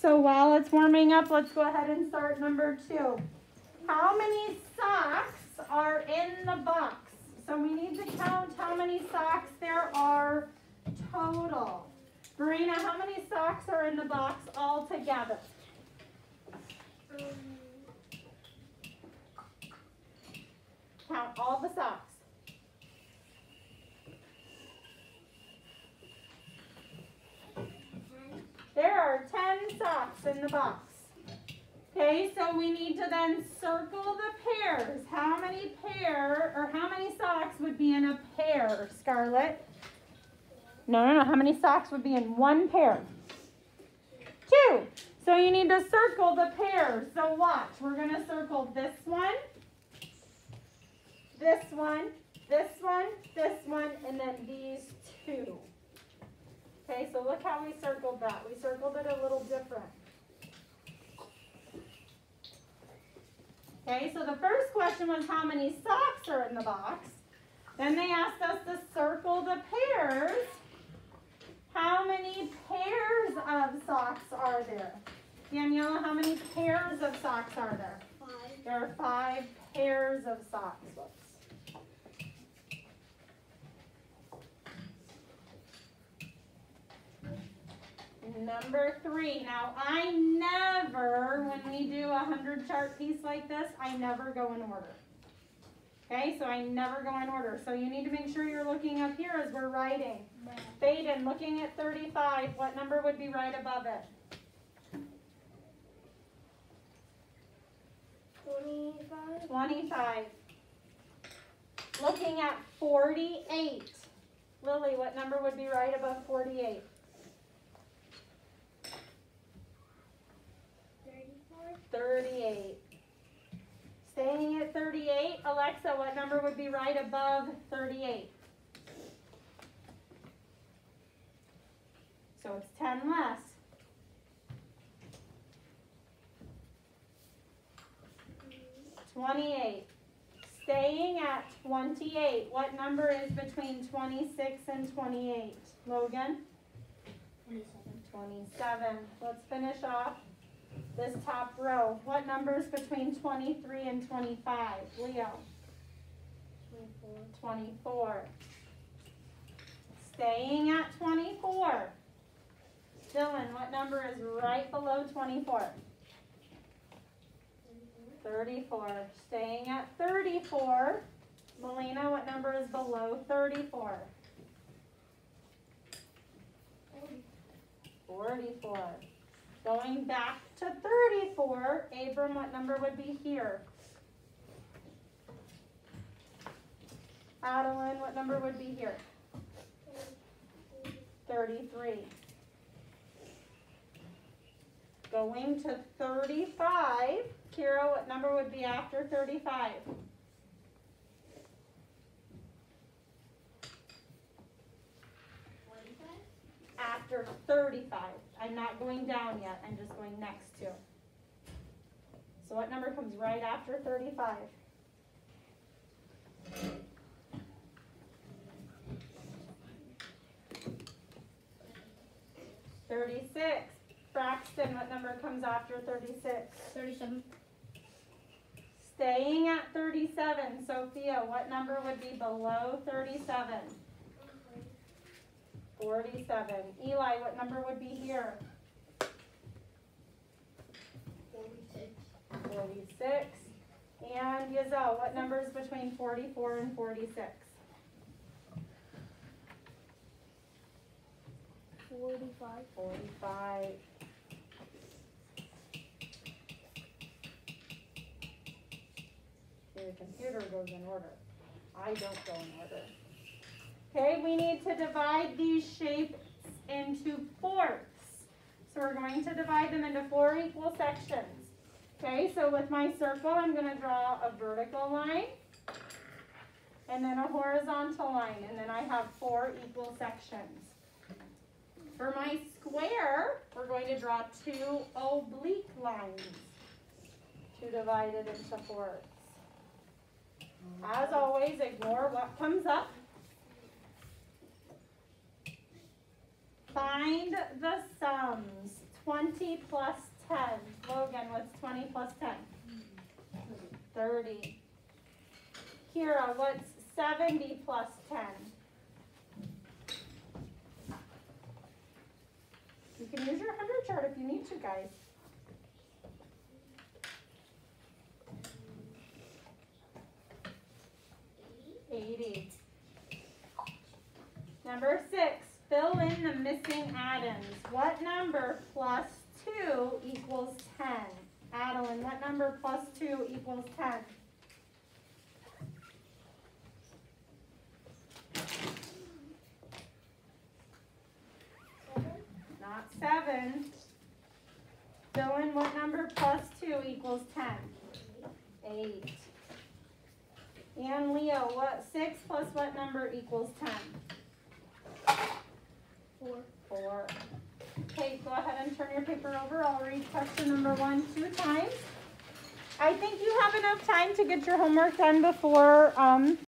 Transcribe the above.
So while it's warming up, let's go ahead and start number two. How many socks are in the box? So we need to count how many socks there are total. Marina, how many socks are in the box altogether? Count all the socks. There are 10 socks in the box. Okay, so we need to then circle the pairs. How many pair or how many socks would be in a pair, Scarlett? No, no, no. How many socks would be in one pair? Two. So you need to circle the pairs. So watch. We're going to circle this one, this one, this one, this one, and then these two. Okay, so look how we circled that. We circled it a little different. Okay, so the first question was how many socks are in the box. Then they asked us to circle the pairs. How many pairs of socks are there? Daniela, how many pairs of socks are there? Five. There are five pairs of socks. Whoops. Number three. Now, I never, when we do a 100 chart piece like this, I never go in order. Okay, so I never go in order. So you need to make sure you're looking up here as we're writing. Baden, looking at 35, what number would be right above it? Twenty-five. 25. Looking at 48. Lily, what number would be right above 48? 38. Staying at 38, Alexa, what number would be right above 38? So it's 10 less. Twenty-eight. Staying at twenty-eight, what number is between twenty-six and twenty-eight? Logan? Twenty-seven. Twenty-seven. Let's finish off this top row. What number is between twenty-three and twenty-five? Leo? Twenty-four. Twenty-four. Staying at twenty-four. Dylan, what number is right below twenty-four? Thirty-four. Staying at 34. Melina, what number is below 34? 44. Going back to 34, Abram, what number would be here? Adeline, what number would be here? 33. Going to 35, Kira, what number would be after 35? After 35. I'm not going down yet, I'm just going next to. So what number comes right after 35? Thirty-six. Braxton, what number comes after thirty-six? Thirty-seven. Staying at thirty-seven, Sophia, what number would be below thirty-seven? Forty-seven. Eli, what number would be here? Forty-six. Forty-six. And Yazelle, what number is between forty-four and forty-six? Forty-five. Forty-five. Your computer goes in order. I don't go in order. Okay, we need to divide these shapes into fourths. So we're going to divide them into four equal sections. Okay, so with my circle, I'm gonna draw a vertical line and then a horizontal line, and then I have four equal sections. For my square, we're going to draw two oblique lines to divide it into fourths. As always, ignore what comes up. Find the sums. twenty plus ten? Logan, what's twenty plus ten? Thirty. Kira, what's seventy plus ten? You can use your hundred chart if you need to, guys. Eighty. missing addends. What number plus 2 equals 10? Adeline, what number plus 2 equals 10? Not 7. Dylan, what number plus 2 equals 10? 8. And Leo, what 6 plus what number equals 10? Turn your paper over. I'll read question number one two times. I think you have enough time to get your homework done before, um,